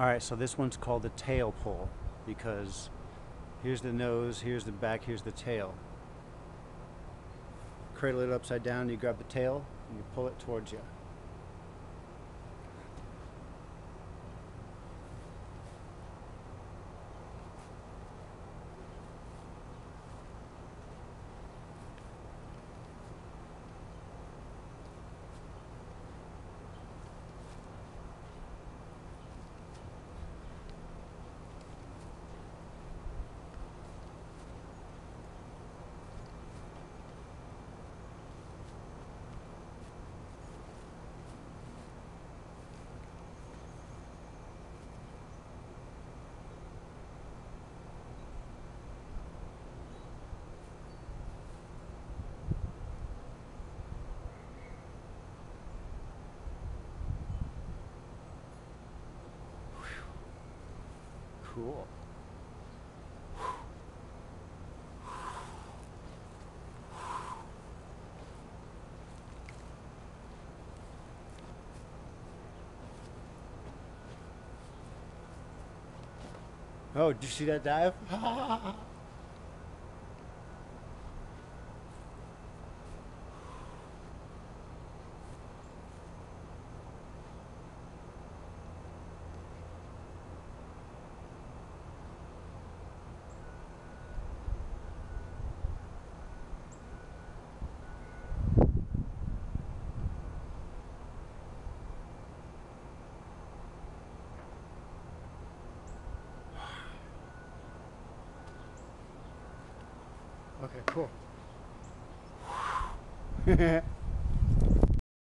All right, so this one's called the tail pull because here's the nose, here's the back, here's the tail. Cradle it upside down, you grab the tail, and you pull it towards you. Cool. Oh, did you see that dive? okay, cool.